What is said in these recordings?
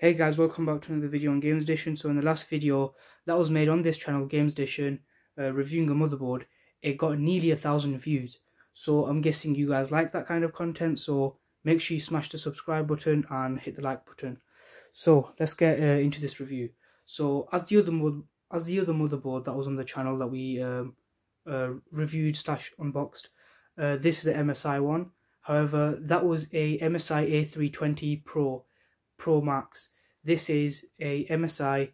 Hey guys, welcome back to another video on Gamers Edition. So in the last video that was made on this channel, Gamers Edition, uh, reviewing a motherboard, it got nearly a thousand views. So I'm guessing you guys like that kind of content. So make sure you smash the subscribe button and hit the like button. So let's get uh, into this review. So as the other as the other motherboard that was on the channel that we um, uh, reviewed slash unboxed, uh, this is the MSI one. However, that was a MSI A320 Pro Pro Max. This is a MSI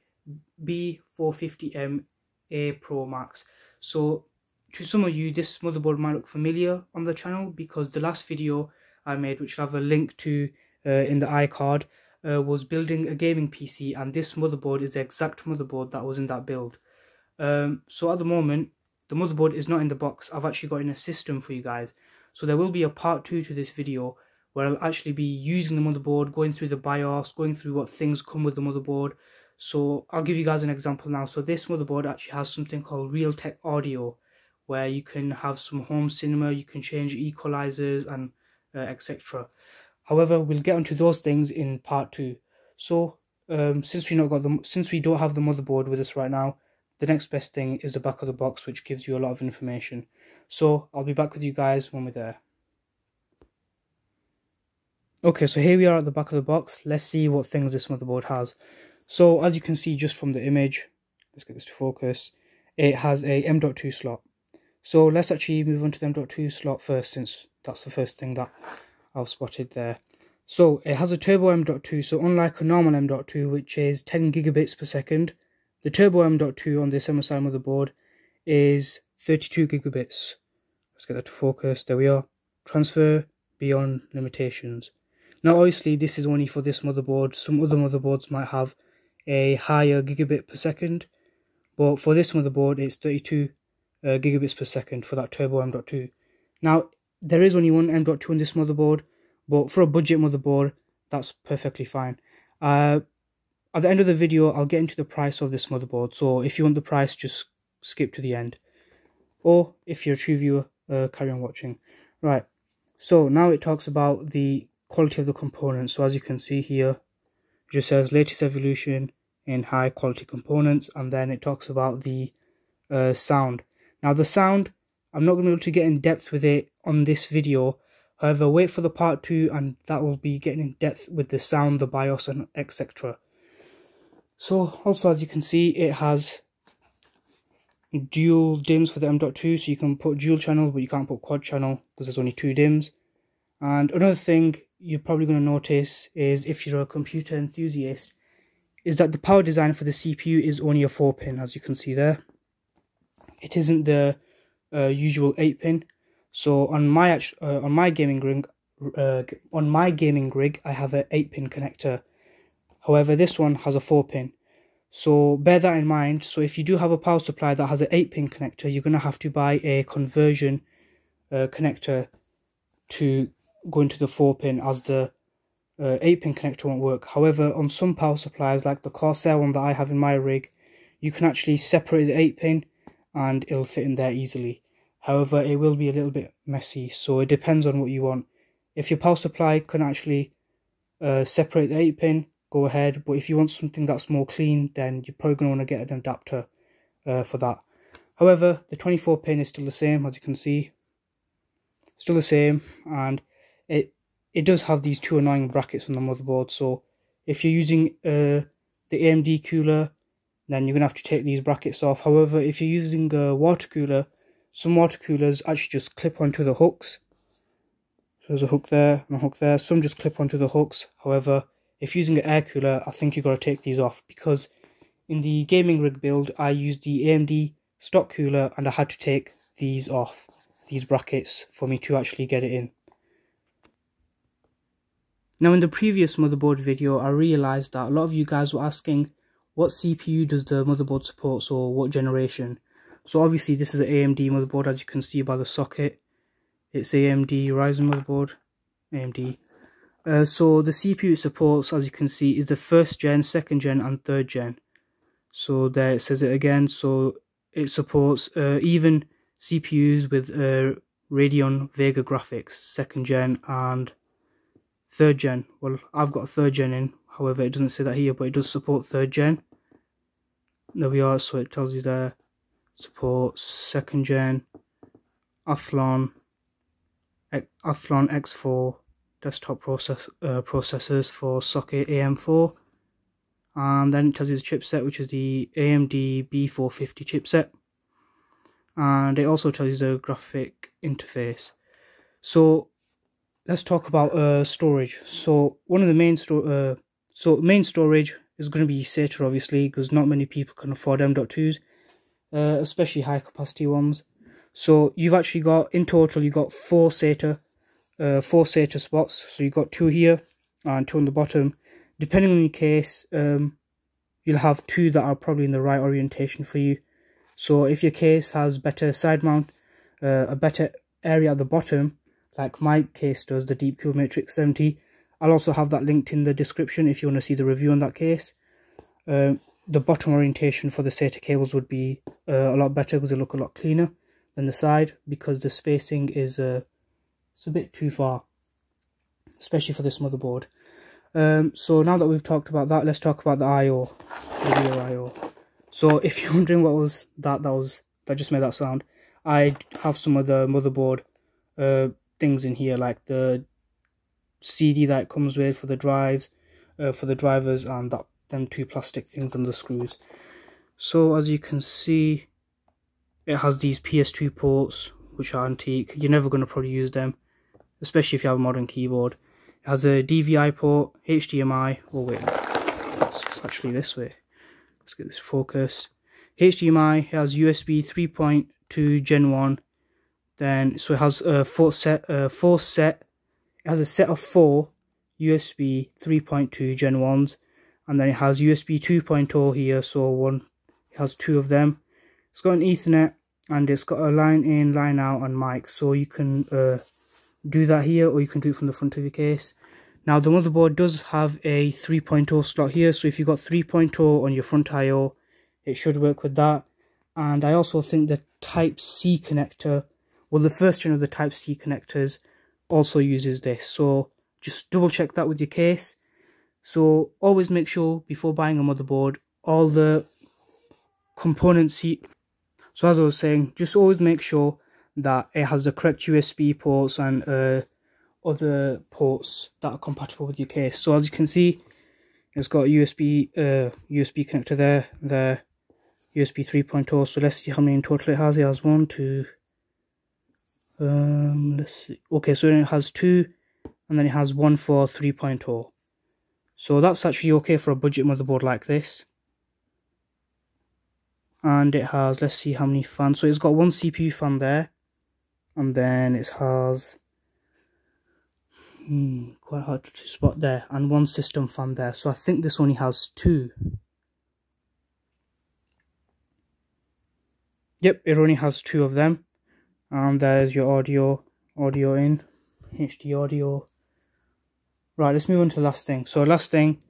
B450M A Pro Max. So to some of you, this motherboard might look familiar on the channel because the last video I made, which I'll have a link to uh, in the iCard, uh, was building a gaming PC and this motherboard is the exact motherboard that was in that build. Um, so at the moment, the motherboard is not in the box. I've actually got in a system for you guys. So there will be a part two to this video where I'll actually be using the motherboard, going through the BIOS, going through what things come with the motherboard. So I'll give you guys an example now. So this motherboard actually has something called Realtek Audio, where you can have some home cinema, you can change equalizers and uh, etc. However, we'll get onto those things in part two. So um, since we not got the since we don't have the motherboard with us right now, the next best thing is the back of the box, which gives you a lot of information. So I'll be back with you guys when we're there. Okay, so here we are at the back of the box. Let's see what things this motherboard has. So as you can see just from the image, let's get this to focus, it has a M.2 slot. So let's actually move on to the M.2 slot first since that's the first thing that I've spotted there. So it has a turbo M.2, so unlike a normal M.2 which is 10 gigabits per second, the turbo M.2 on this MSI motherboard is 32 gigabits. Let's get that to focus, there we are. Transfer beyond limitations. Now obviously this is only for this motherboard, some other motherboards might have a higher gigabit per second, but for this motherboard it's 32 uh, gigabits per second for that Turbo M.2. Now there is only one M.2 on this motherboard, but for a budget motherboard that's perfectly fine. Uh, at the end of the video I'll get into the price of this motherboard, so if you want the price just skip to the end. Or if you're a true viewer, uh, carry on watching. Right, so now it talks about the quality of the components. So as you can see here, it just says latest evolution in high quality components and then it talks about the uh, sound. Now the sound, I'm not going to be able to get in depth with it on this video. However, wait for the part 2 and that will be getting in depth with the sound, the BIOS and etc. So also as you can see it has dual DIMMs for the M.2 so you can put dual channel but you can't put quad channel because there's only two DIMMs. And another thing you're probably going to notice is if you're a computer enthusiast is that the power design for the CPU is only a 4 pin as you can see there. It isn't the uh, usual 8 pin. So on my uh, on my gaming rig uh, on my gaming rig I have an 8 pin connector. However this one has a 4 pin. So bear that in mind. So if you do have a power supply that has an 8 pin connector you're going to have to buy a conversion uh, connector to go to the 4 pin as the uh, 8 pin connector won't work. However, on some power supplies like the Corsair one that I have in my rig, you can actually separate the 8 pin and it'll fit in there easily. However, it will be a little bit messy, so it depends on what you want. If your power supply can actually uh, separate the 8 pin, go ahead. But if you want something that's more clean, then you're probably going to want to get an adapter uh, for that. However, the 24 pin is still the same, as you can see. Still the same, and it it does have these two annoying brackets on the motherboard. So if you're using uh, the AMD cooler then you're gonna have to take these brackets off. However if you're using a water cooler some water coolers actually just clip onto the hooks. So there's a hook there and a hook there. Some just clip onto the hooks. However if using an air cooler I think you've got to take these off because in the gaming rig build I used the AMD stock cooler and I had to take these off these brackets for me to actually get it in now in the previous motherboard video I realized that a lot of you guys were asking what CPU does the motherboard support so what generation. So obviously this is an AMD motherboard as you can see by the socket. It's AMD Ryzen motherboard, AMD. Uh, so the CPU it supports as you can see is the first gen, second gen and third gen. So there it says it again so it supports uh, even CPUs with uh, Radeon Vega graphics second gen and third gen. Well, I've got third gen in. however it doesn't say that here but it does support third gen. There we are so it tells you there. Support second gen Athlon Athlon X4 desktop process uh, processors for socket AM4 and then it tells you the chipset which is the AMD B450 chipset. And it also tells you the graphic interface. So let's talk about uh, storage. So one of the main store uh, so main storage is going to be SATA obviously because not many people can afford M.2s uh, especially high capacity ones. So you've actually got in total you got four SATA uh, four SATA spots. So you've got two here and two on the bottom. Depending on your case um, you'll have two that are probably in the right orientation for you. So if your case has better side mount uh, a better area at the bottom like my case does, the Deep Deepcool Matrix 70. I'll also have that linked in the description if you want to see the review on that case. Uh, the bottom orientation for the SATA cables would be uh, a lot better because they look a lot cleaner than the side because the spacing is uh, it's a bit too far, especially for this motherboard. Um, so now that we've talked about that, let's talk about the I/O, I/O. So if you're wondering what was that, that was that just made that sound. I have some of the motherboard uh, things in here like the CD that comes with for the drives, uh, for the drivers, and that them two plastic things and the screws. So as you can see, it has these PS2 ports which are antique. You're never going to probably use them, especially if you have a modern keyboard. It has a DVI port, HDMI. Oh wait, it's actually this way. Let's get this focus. HDMI it has USB 3.2 Gen 1 then so it has a four set uh, four set it has a set of four USB 3.2 Gen 1s and then it has USB 2.0 here so one it has two of them. It's got an ethernet and it's got a line in line out and mic so you can uh, do that here or you can do it from the front of your case. Now the motherboard does have a 3.0 slot here so if you've got 3.0 on your front IO it should work with that. And I also think the type C connector well, the first gen of the Type-C connectors also uses this. So just double check that with your case. So always make sure before buying a motherboard, all the components. So as I was saying, just always make sure that it has the correct USB ports and uh, other ports that are compatible with your case. So as you can see, it's got a USB uh, USB connector there, there, USB 3.0. So let's see how many in total it has. It has one, two, um let's see. Okay so it has two and then it has one for 3.0 so that's actually okay for a budget motherboard like this. And it has let's see how many fans. So it's got one cpu fan there and then it has hmm, quite hard to spot there and one system fan there. So i think this only has two. Yep it only has two of them and there's your audio audio in HD audio. Right let's move on to the last thing. So last thing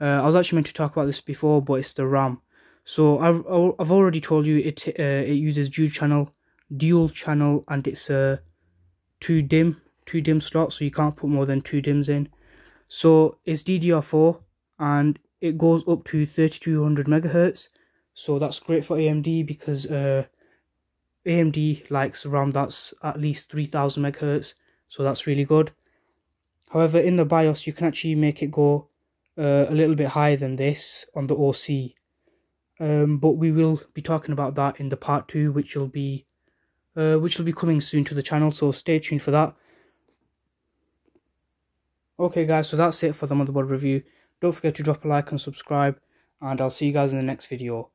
uh, I was actually meant to talk about this before but it's the RAM. So I've, I've already told you it uh, it uses dual channel dual channel and it's a two DIMM two DIMM slots so you can't put more than two DIMMs in. So it's DDR4 and it goes up to 3200 megahertz. So that's great for AMD because uh, AMD likes RAM that's at least 3000 megahertz, so that's really good. However, in the BIOS, you can actually make it go uh, a little bit higher than this on the OC. Um, but we will be talking about that in the part two, which will be uh, which will be coming soon to the channel. So stay tuned for that. Okay, guys, so that's it for the motherboard review. Don't forget to drop a like and subscribe, and I'll see you guys in the next video.